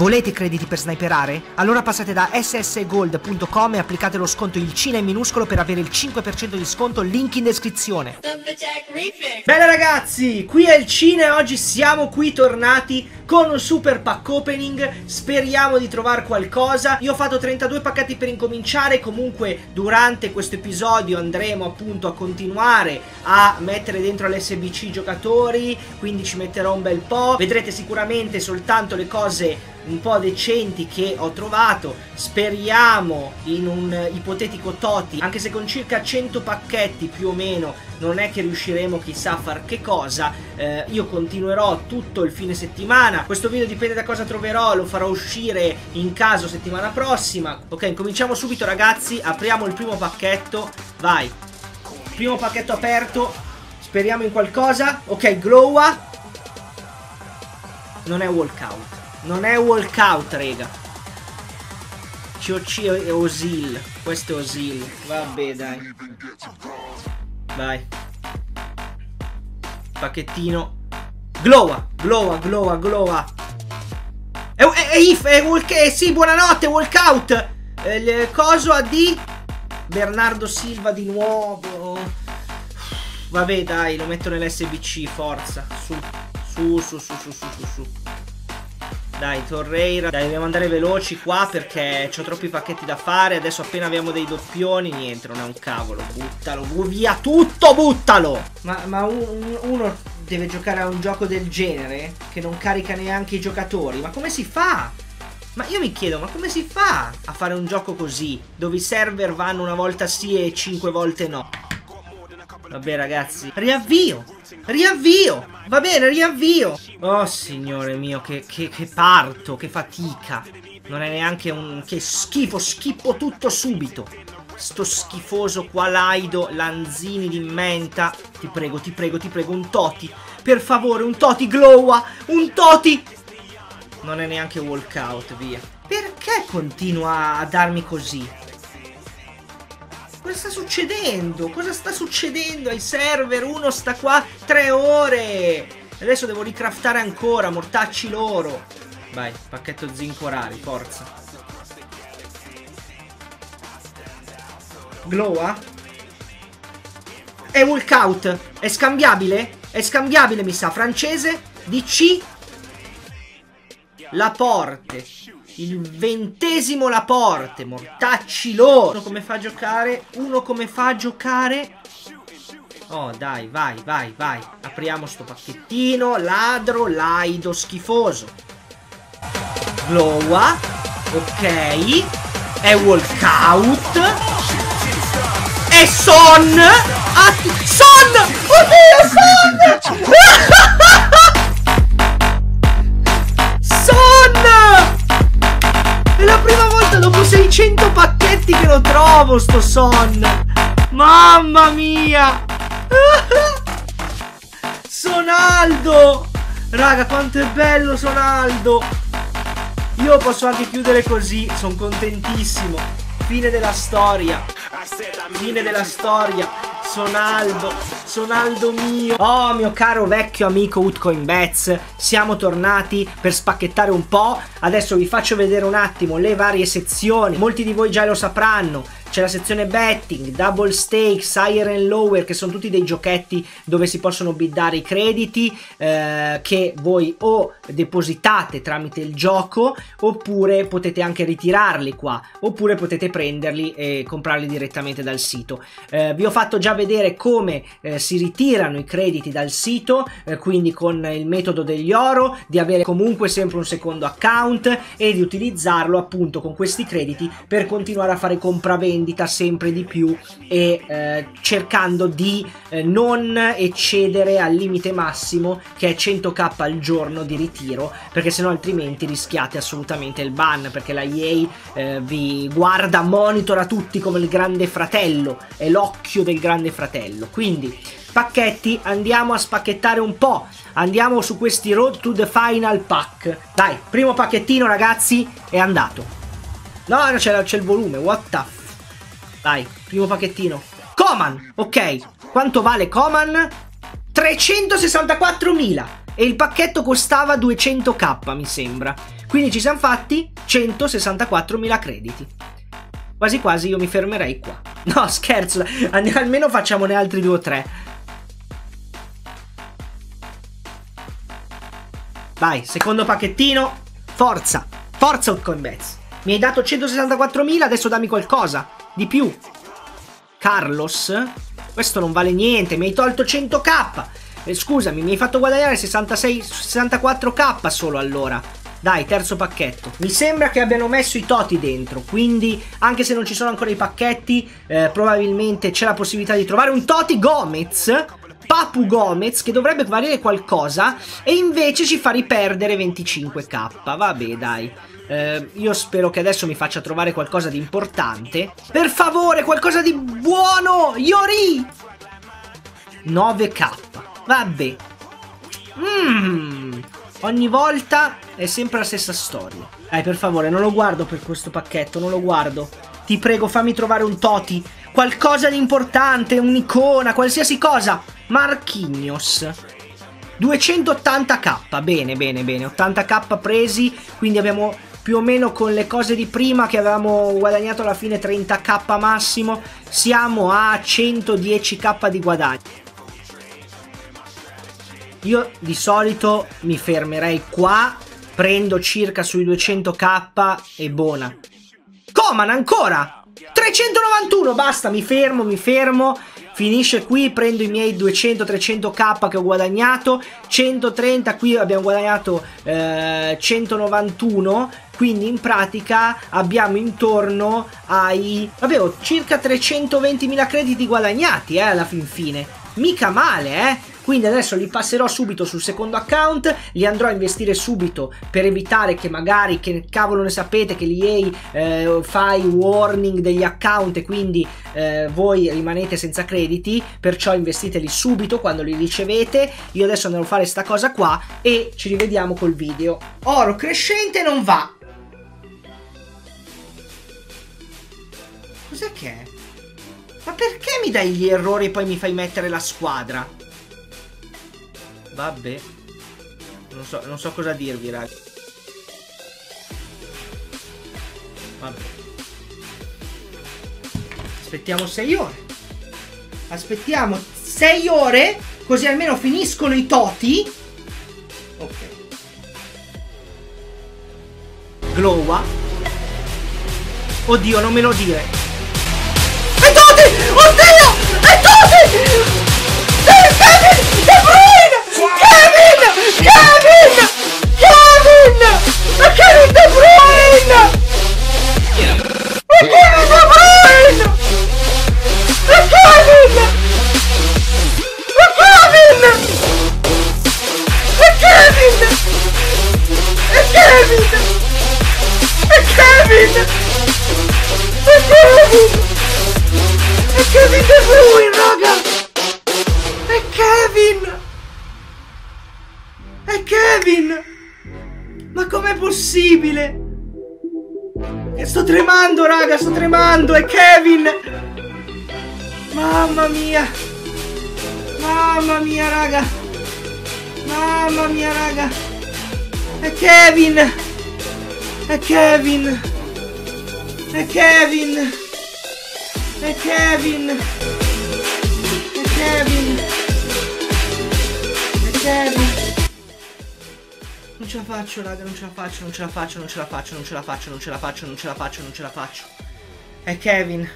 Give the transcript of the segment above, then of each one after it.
Volete crediti per sniperare? Allora passate da ssgold.com e applicate lo sconto il Cina in minuscolo per avere il 5% di sconto, link in descrizione. Bene ragazzi, qui è il Cina e oggi siamo qui tornati con un super pack opening, speriamo di trovare qualcosa. Io ho fatto 32 pacchetti per incominciare, comunque durante questo episodio andremo appunto a continuare a mettere dentro l'SBC giocatori, quindi ci metterò un bel po'. Vedrete sicuramente soltanto le cose un po' decenti che ho trovato. Speriamo in un ipotetico Toti anche se con circa 100 pacchetti più o meno non è che riusciremo chissà a far che cosa. Eh, io continuerò tutto il fine settimana. Questo video dipende da cosa troverò lo farò uscire in caso settimana prossima. Ok cominciamo subito ragazzi. Apriamo il primo pacchetto. Vai. Primo pacchetto aperto. Speriamo in qualcosa. Ok Glowa. Non è walkout non è walkout, rega. COC è Osil. Questo è Osil. Vabbè, dai. Vai. Pacchettino. Glowa, glowa, glowa, glowa. È if, è walk, eh, sì, buonanotte, walkout. Eh, il coso AD. Bernardo Silva di nuovo. Vabbè, dai, lo metto nell'SBC, forza. Su, su, su, su, su, su, su. su. Dai, Torreira. Dai, dobbiamo andare veloci qua perché ho troppi pacchetti da fare. Adesso appena abbiamo dei doppioni, niente, non è un cavolo. Buttalo, via tutto, buttalo! Ma, ma un, uno deve giocare a un gioco del genere che non carica neanche i giocatori. Ma come si fa? Ma io mi chiedo, ma come si fa a fare un gioco così? Dove i server vanno una volta sì e cinque volte no? Vabbè ragazzi, riavvio, riavvio, va bene, riavvio. Oh signore mio, che, che, che parto, che fatica. Non è neanche un... che schifo, schippo tutto subito. Sto schifoso qua laido, lanzini di menta. Ti prego, ti prego, ti prego, un toti. Per favore, un toti glowa, un toti. Non è neanche walkout, via. Perché continua a darmi così? Cosa sta succedendo? Cosa sta succedendo ai server? Uno sta qua tre ore. Adesso devo ricraftare ancora, mortacci loro. Vai, pacchetto zinco rari, forza. Glowa? È walkout. È scambiabile? È scambiabile, mi sa. Francese? DC? La porte. Il ventesimo Laporte. Mortacci loro. Uno come fa a giocare. Uno come fa a giocare. Oh, dai, vai, vai, vai. Apriamo sto pacchettino. Ladro, laido, schifoso. Glowa. Ok. È walkout. E Son! Son. Mamma mia. Sonaldo. Raga, quanto è bello Sonaldo. Io posso anche chiudere così, sono contentissimo. Fine della storia. Fine della storia. Sonaldo, Sonaldo mio. Oh, mio caro vecchio amico Utcoin Bets, siamo tornati per spacchettare un po'. Adesso vi faccio vedere un attimo le varie sezioni. Molti di voi già lo sapranno c'è la sezione betting, double stakes, higher and lower che sono tutti dei giochetti dove si possono biddare i crediti eh, che voi o depositate tramite il gioco oppure potete anche ritirarli qua oppure potete prenderli e comprarli direttamente dal sito. Eh, vi ho fatto già vedere come eh, si ritirano i crediti dal sito eh, quindi con il metodo degli oro di avere comunque sempre un secondo account e di utilizzarlo appunto con questi crediti per continuare a fare compravendita vendita sempre di più e eh, cercando di eh, non eccedere al limite massimo che è 100k al giorno di ritiro perché sennò altrimenti rischiate assolutamente il ban perché la EA eh, vi guarda, monitora tutti come il grande fratello è l'occhio del grande fratello. Quindi pacchetti andiamo a spacchettare un po' andiamo su questi road to the final pack. Dai primo pacchettino ragazzi è andato. No c'è il volume what the f dai, primo pacchettino. Coman, ok. Quanto vale Coman? 364.000. E il pacchetto costava 200k, mi sembra. Quindi ci siamo fatti 164.000 crediti. Quasi quasi io mi fermerei qua. No, scherzo, almeno facciamone altri due o tre. Vai, secondo pacchettino. Forza, forza Coinbets. Mi hai dato 164.000, adesso dammi qualcosa. Di più. Carlos, questo non vale niente, mi hai tolto 100k. Eh, scusami, mi hai fatto guadagnare 66, 64k solo allora. Dai, terzo pacchetto. Mi sembra che abbiano messo i toti dentro, quindi anche se non ci sono ancora i pacchetti, eh, probabilmente c'è la possibilità di trovare un toti Gomez. Papu Gomez che dovrebbe valere qualcosa e invece ci fa riperdere 25k. Vabbè, dai. Eh, io spero che adesso mi faccia trovare qualcosa di importante. Per favore, qualcosa di buono! Yori! 9k. Vabbè. Mmm. Ogni volta è sempre la stessa storia. Dai, per favore, non lo guardo per questo pacchetto, non lo guardo. Ti prego, fammi trovare un Toti. Qualcosa di importante, un'icona, qualsiasi cosa. Marchignos. 280k, bene, bene, bene. 80k presi, quindi abbiamo più o meno con le cose di prima che avevamo guadagnato alla fine 30k massimo, siamo a 110k di guadagno. Io di solito mi fermerei qua, prendo circa sui 200k e buona. Coman ancora! 391, basta, mi fermo, mi fermo. Finisce qui, prendo i miei 200-300k che ho guadagnato. 130, qui abbiamo guadagnato eh, 191. Quindi in pratica abbiamo intorno ai... Avevo circa 320.000 crediti guadagnati eh, alla fin fine. Mica male, eh? Quindi adesso li passerò subito sul secondo account, li andrò a investire subito per evitare che magari, che cavolo ne sapete, che l'EA eh, fa i warning degli account e quindi eh, voi rimanete senza crediti, perciò investiteli subito quando li ricevete. Io adesso andrò a fare sta cosa qua e ci rivediamo col video. Oro crescente non va. Cos'è che è? Ma perché mi dai gli errori e poi mi fai mettere la squadra? Vabbè. Non so, non so cosa dirvi, raga. Vabbè. Aspettiamo 6 ore. Aspettiamo 6 ore, così almeno finiscono i toti. Ok. Glowa. Oddio, non me lo dire. È toti! Oddio! È toti! كافينا كافينا مكان الدبرين Ma com'è possibile? E sto tremando, raga, sto tremando, è Kevin! Mamma mia! Mamma mia, raga! Mamma mia, raga! È Kevin! È Kevin! È Kevin! È Kevin! È Kevin! Kevin. Non ce la faccio, raga, non ce la faccio, non ce la faccio, non ce la faccio, non ce la faccio, non ce la faccio, non ce la faccio, non ce la faccio. È Kevin.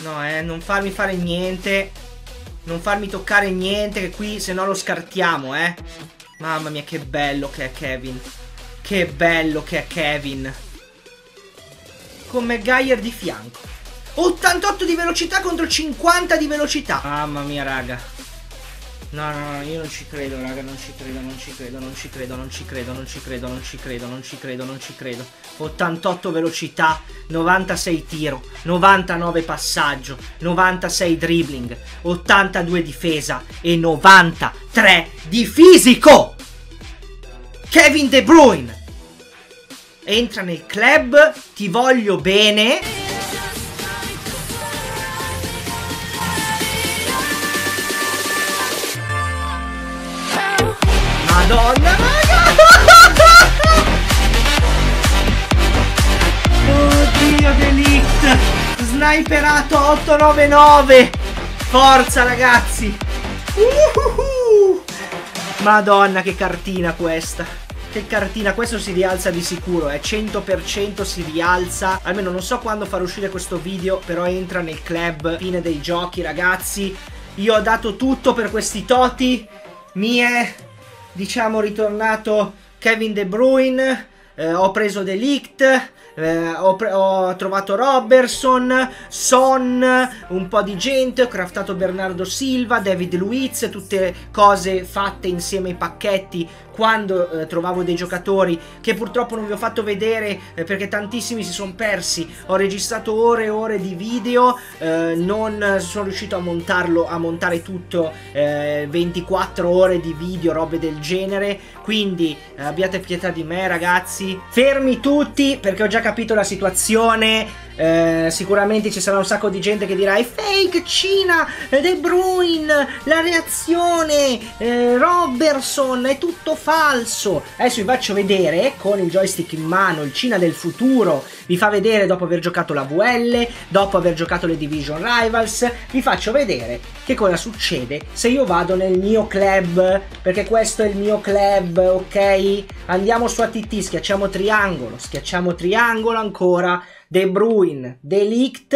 No, eh, non farmi fare niente. Non farmi toccare niente, che qui se no lo scartiamo, eh. Mamma mia, che bello che è Kevin. Che bello che è Kevin. Con Maguire di fianco. 88 di velocità contro 50 di velocità. Mamma mia, raga. No, no, no, io non ci credo, raga, non ci credo, non ci credo, non ci credo, non ci credo, non ci credo, non ci credo, non ci credo, non ci credo. 88 velocità, 96 tiro, 99 passaggio, 96 dribbling, 82 difesa e 93 di fisico! Kevin De Bruyne! Entra nel club, ti voglio bene. Madonna, raga! Oddio, Delict! Sniperato 899! Forza, ragazzi! Uhuhu. Madonna, che cartina questa! Che cartina, questo si rialza di sicuro, eh. 100% si rialza. Almeno non so quando far uscire questo video, però entra nel club fine dei giochi, ragazzi. Io ho dato tutto per questi toti. Mi è, diciamo, ritornato Kevin De Bruyne. Eh, ho preso Delict eh, ho, ho, trovato Robertson, Son, un po' di gente, ho craftato Bernardo Silva, David Luiz, tutte cose fatte insieme ai pacchetti quando eh, trovavo dei giocatori che purtroppo non vi ho fatto vedere eh, perché tantissimi si sono persi. Ho registrato ore e ore di video, eh, non sono riuscito a montarlo, a montare tutto 24 eh, ore di video, robe del genere. Quindi eh, abbiate pietà di me, ragazzi. Fermi tutti perché ho già capito la situazione. Eh, sicuramente ci sarà un sacco di gente che dirà è fake Cina, De Bruyne, la reazione, eh, Robertson, è tutto falso. Adesso vi faccio vedere con il joystick in mano il Cina del futuro. Vi fa vedere dopo aver giocato la VL, dopo aver giocato le Division Rivals. Vi faccio vedere che cosa succede se io vado nel mio club. Perché questo è il mio club, ok? Andiamo su ATT, schiacciamo triangolo, schiacciamo triangolo ancora. De Bruyne, Delict,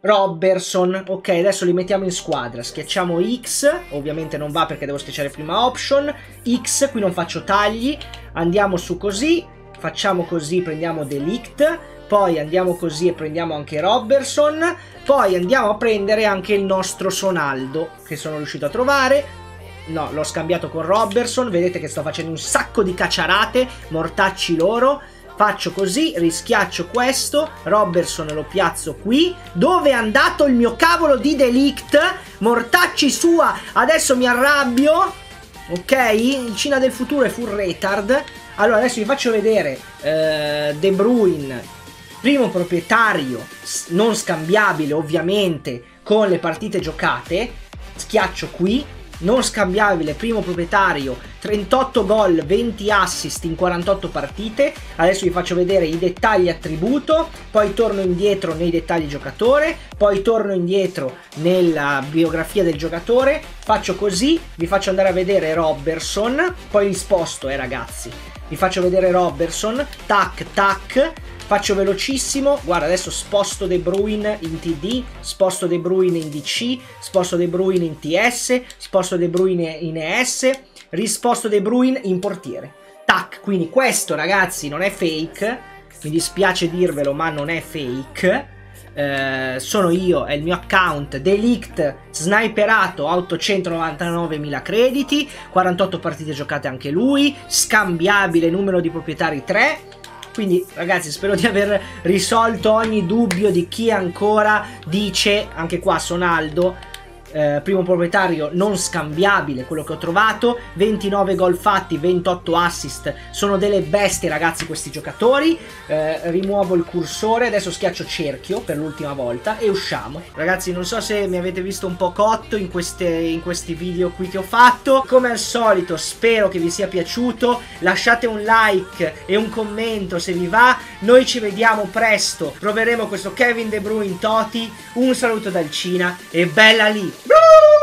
Robertson. Ok, adesso li mettiamo in squadra. Schiacciamo X, ovviamente non va perché devo schiacciare prima Option. X, qui non faccio tagli. Andiamo su così, facciamo così, prendiamo Delict. Poi andiamo così e prendiamo anche Robertson. Poi andiamo a prendere anche il nostro Sonaldo, che sono riuscito a trovare. No, l'ho scambiato con Robertson. Vedete che sto facendo un sacco di cacciarate, mortacci loro. Faccio così, rischiaccio questo, Robertson lo piazzo qui. Dove è andato il mio cavolo di Delict? Mortacci sua, adesso mi arrabbio. Ok? Il Cina del futuro è full retard. Allora, adesso vi faccio vedere uh, De Bruyne, primo proprietario, non scambiabile ovviamente, con le partite giocate. Schiaccio qui, non scambiabile, primo proprietario, 38 gol, 20 assist in 48 partite. Adesso vi faccio vedere i dettagli attributo, poi torno indietro nei dettagli giocatore, poi torno indietro nella biografia del giocatore, faccio così, vi faccio andare a vedere Robertson, poi li sposto eh ragazzi. Vi faccio vedere Robertson, tac tac, Faccio velocissimo, guarda adesso sposto De Bruyne in TD, sposto De Bruyne in DC, sposto De Bruyne in TS, sposto De Bruyne in ES, risposto De Bruyne in portiere. Tac, quindi questo ragazzi non è fake, mi dispiace dirvelo ma non è fake. Eh, sono io, è il mio account Delict sniperato 899.000 crediti 48 partite giocate anche lui scambiabile numero di proprietari 3 quindi ragazzi spero di aver risolto ogni dubbio di chi ancora dice, anche qua Sonaldo, eh, primo proprietario non scambiabile quello che ho trovato. 29 gol fatti 28 assist. Sono delle bestie ragazzi questi giocatori. Eh, rimuovo il cursore. Adesso schiaccio cerchio per l'ultima volta e usciamo. Ragazzi non so se mi avete visto un po' cotto in, queste, in questi video qui che ho fatto. Come al solito spero che vi sia piaciuto. Lasciate un like e un commento se vi va. Noi ci vediamo presto. Proveremo questo Kevin De Bruyne Toti. Un saluto dal Cina e bella lì No!